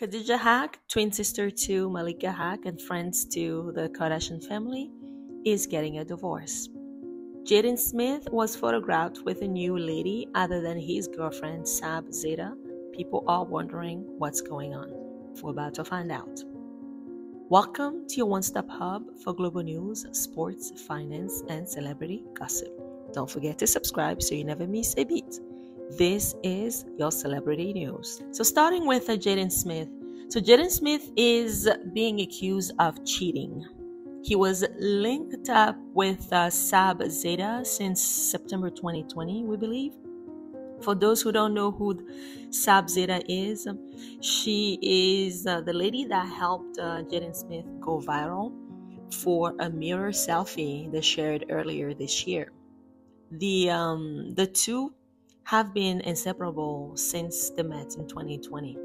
Khadijah Haqq, twin sister to Malika Haqq and friends to the Kardashian family, is getting a divorce. Jaden Smith was photographed with a new lady other than his girlfriend Sab Zada. People are wondering what's going on. We're about to find out. Welcome to your one stop hub for global news, sports, finance, and celebrity gossip. Don't forget to subscribe so you never miss a beat. This is your celebrity news. So, starting with uh, Jaden Smith. So, Jaden Smith is being accused of cheating. He was linked up with uh, Sab Zada since September 2020, we believe. For those who don't know who Sab Zada is, she is uh, the lady that helped uh, Jaden Smith go viral for a mirror selfie they shared earlier this year. The um, the two have been inseparable since they met in 2020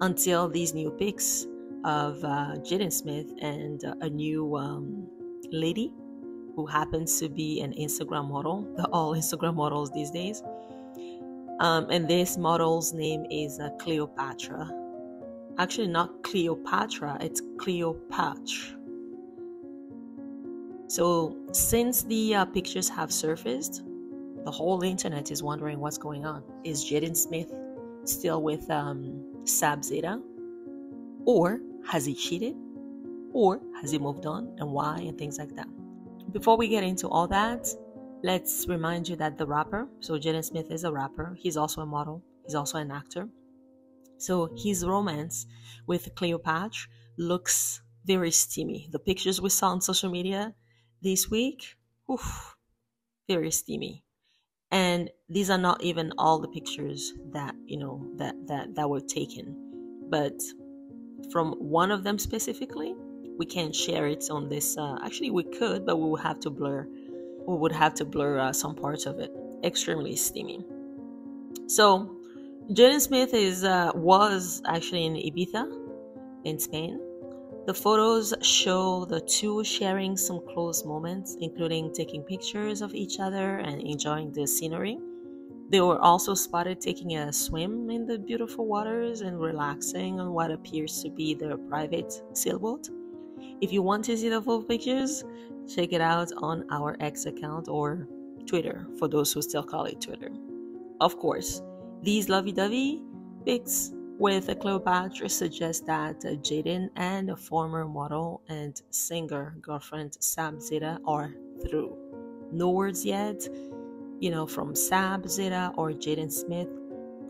until these new pics of uh, Jaden Smith and uh, a new um, lady who happens to be an Instagram model. They're all Instagram models these days. Um, and this model's name is uh, Cleopatra. Actually, not Cleopatra, it's Khleopatre. So, since the uh, pictures have surfaced, the whole internet is wondering what's going on. Is Jaden Smith still with um, Sab Zada? Or has he cheated? Or has he moved on and why and things like that? Before we get into all that, let's remind you that the rapper, so Jaden Smith is a rapper, he's also a model, he's also an actor. So his romance with Khleopatre looks very steamy. The pictures we saw on social media this week, oof, very steamy and these are not even all the pictures that you know that that that were taken. But from one of them specifically we can't share it on this uh, actually we could but we would have to blur we would have to blur uh, some parts of it. Extremely steamy. So Jaden Smith is uh, was actually in Ibiza in Spain the photos show the two sharing some close moments, including taking pictures of each other and enjoying the scenery. They were also spotted taking a swim in the beautiful waters and relaxing on what appears to be their private sailboat. If you want to see the full pictures, check it out on our X account or Twitter for those who still call it Twitter. Of course, these lovey dovey pics with a Khleopatre suggests that Jaden and a former model and singer girlfriend Sab Zada are through. No words yet, you know, from Sab Zada or Jaden Smith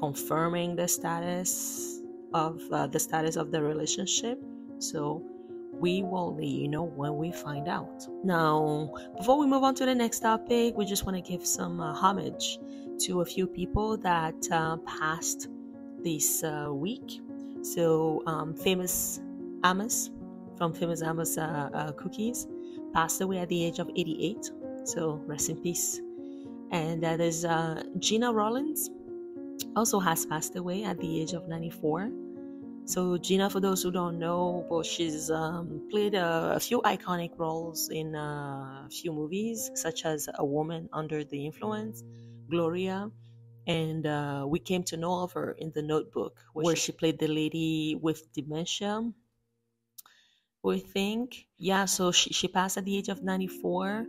confirming the status of uh, the status of the relationship. So we will let you know when we find out. Now, before we move on to the next topic, we just want to give some uh, homage to a few people that uh, passed this uh, week. So, um, famous Amos from famous Amos uh, uh, Cookies passed away at the age of 88. So, rest in peace. And uh, there's Gena Rowlands, also has passed away at the age of 94. So, Gena, for those who don't know, well, she's um, played a, a, few iconic roles in uh, a few movies, such as A Woman Under the Influence, Gloria, and uh, we came to know of her in the notebook where, where she, she played the lady with dementia we think. Yeah so she, she passed at the age of 94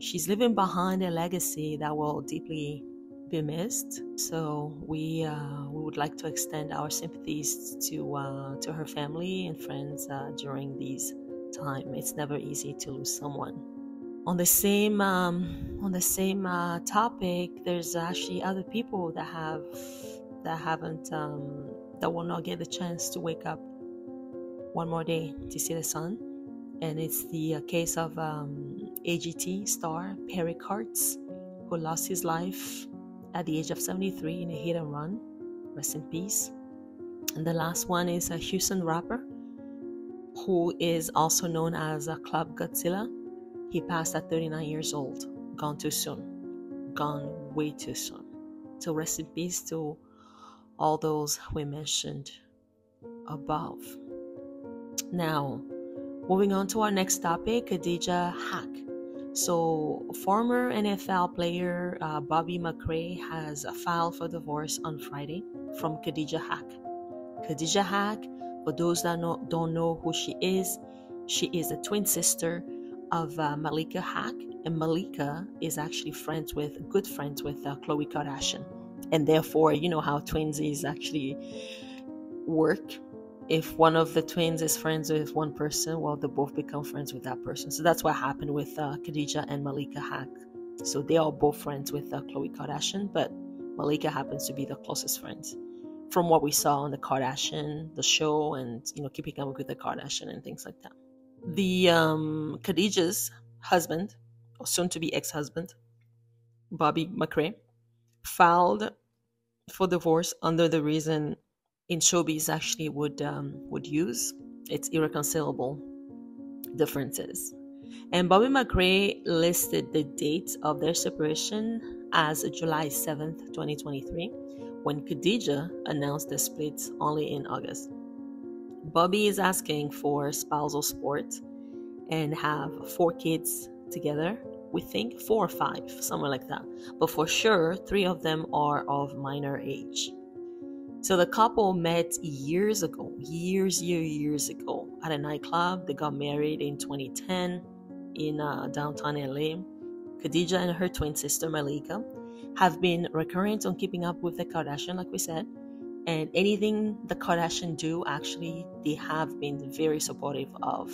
she's leaving behind a legacy that will deeply be missed. So we uh, we would like to extend our sympathies to uh, to her family and friends uh, during these time. It's never easy to lose someone on the same um, on the same uh, topic there's actually other people that have that haven't um, that will not get the chance to wake up one more day to see the sun. And it's the uh, case of um, AGT star Perry Kurtz who lost his life at the age of 73 in a hit and run. Rest in peace. And the last one is a Houston rapper who is also known as a Club Godzilla he passed at 39 years old, gone too soon, gone way too soon. So rest in peace to all those we mentioned above. Now, moving on to our next topic, Khadijah Haqq. So, former NFL player uh, Bobby McCray has filed for divorce on Friday from Khadijah Haqq. Khadijah Haqq, for those that don't know who she is, she is a twin sister of uh, Malika Haqq, and Malika is actually friends with, good friends with uh, Khloe Kardashian, and therefore, you know how twinsies actually work. If one of the twins is friends with one person, well, they both become friends with that person. So that's what happened with uh, Khadijah and Malika Haqq. So they are both friends with uh, Khloe Kardashian, but Malika happens to be the closest friends from what we saw on the Kardashian, the show, and you know, keeping up with the Kardashian and things like that. The um, Khadijah's husband, or soon to be ex-husband, Bobby McCray, filed for divorce under the reason in showbiz actually would um, would use its irreconcilable differences. And Bobby McCray listed the date of their separation as July 7th, 2023, when Khadijah announced the split only in August. Bobby is asking for spousal support and have four kids together. We think four or five, somewhere like that. But for sure, three of them are of minor age. So the couple met years ago, years, years, years ago at a nightclub. They got married in 2010 in uh, downtown LA. Khadijah and her twin sister Malika have been recurrent on keeping up with the Kardashian, like we said. And anything the Kardashian do, actually, they have been very supportive of.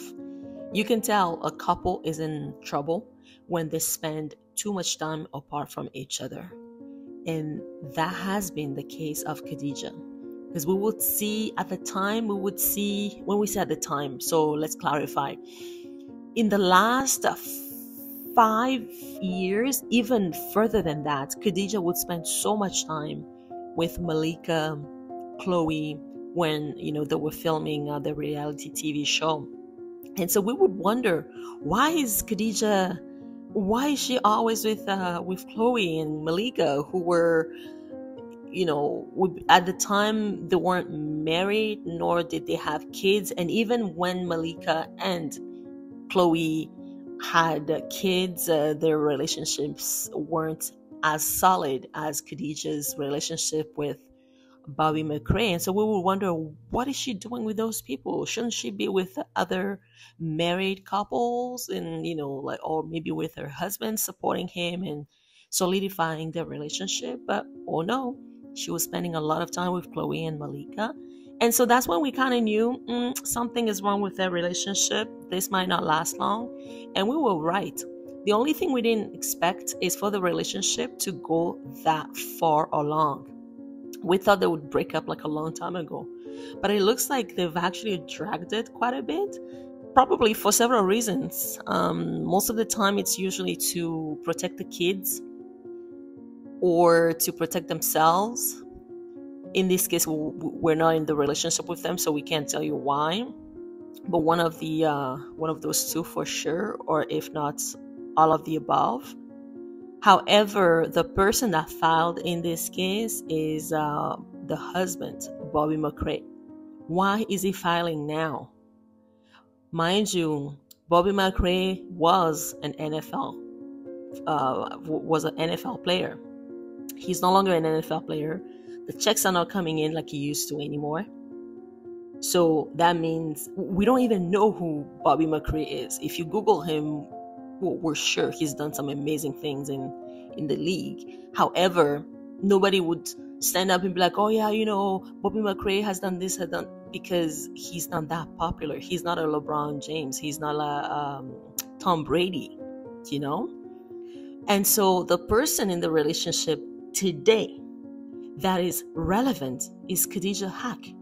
You can tell a couple is in trouble when they spend too much time apart from each other. And that has been the case of Khadijah. Because we would see at the time, we would see, when we say at the time, so let's clarify. In the last five years, even further than that, Khadijah would spend so much time with Malika, Khloe, when you know they were filming uh, the reality TV show. And so we would wonder why is Khadijah why is she always with uh, with Khloe and Malika who were you know at the time they weren't married nor did they have kids and even when Malika and Khloe had kids uh, their relationships weren't as solid as Khadijah's relationship with Bobby. And so we would wonder, what is she doing with those people? Shouldn't she be with other married couples and, you know, like, or maybe with her husband supporting him and solidifying their relationship? But oh no, she was spending a lot of time with Khloe and Malika. And so that's when we kind of knew mm, something is wrong with their relationship. This might not last long. And we were right. The only thing we didn't expect is for the relationship to go that far along we thought they would break up like a long time ago. But it looks like they've actually dragged it quite a bit, probably for several reasons. Um, most of the time, it's usually to protect the kids or to protect themselves. In this case, we're not in the relationship with them, so we can't tell you why. But one of the uh, one of those two for sure, or if not all of the above. However, the person that filed in this case is uh, the husband, Bobby McCray. Why is he filing now? Mind you, Bobby McCray was an NFL uh, was an NFL player. He's no longer an NFL player. The checks are not coming in like he used to anymore. So that means we don't even know who Bobby McCray is. If you Google him, well, we're sure he's done some amazing things in in the league. However, nobody would stand up and be like, "Oh yeah, you know, Bobby McCray has done this, has done," because he's not that popular. He's not a LeBron James. He's not a um, Tom Brady, you know. And so the person in the relationship today that is relevant is Khadijah Haqq.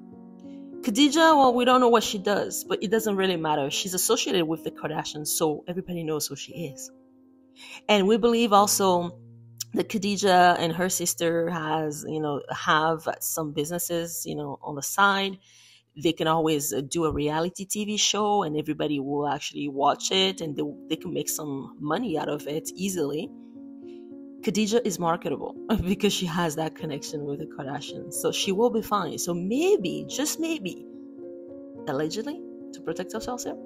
Khadijah, well, we don't know what she does, but it doesn't really matter. She's associated with the Kardashians, so everybody knows who she is. And we believe also that Khadijah and her sister has, you know, have some businesses, you know, on the side. They can always uh, do a reality TV show and everybody will actually watch it and they, they can make some money out of it easily. Khadijah is marketable because she has that connection with the Kardashians. So she will be fine. So maybe, just maybe, allegedly, to protect ourselves here,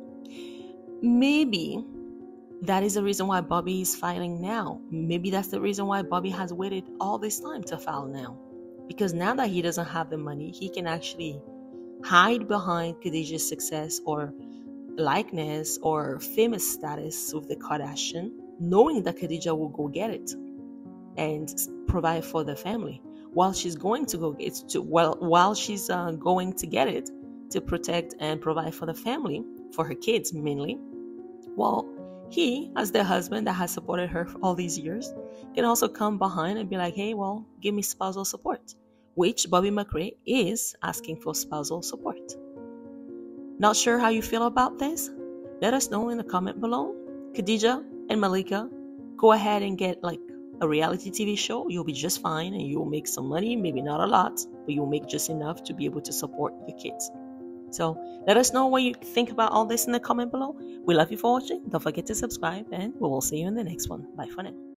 maybe that is the reason why Bobby is filing now. Maybe that's the reason why Bobby has waited all this time to file now. Because now that he doesn't have the money, he can actually hide behind Khadijah's success or likeness or famous status with the Kardashian, knowing that Khadijah will go get it and provide for the family. While she's going to go get to well while she's uh, going to get it to protect and provide for the family for her kids mainly well he as the husband that has supported her for all these years can also come behind and be like hey well give me spousal support which bobby mccray is asking for spousal support. Not sure how you feel about this? Let us know in the comment below. Khadijah and malika go ahead and get like a reality TV show, you'll be just fine and you'll make some money, maybe not a lot, but you'll make just enough to be able to support your kids. So let us know what you think about all this in the comment below. We love you for watching. Don't forget to subscribe and we will see you in the next one. Bye for now.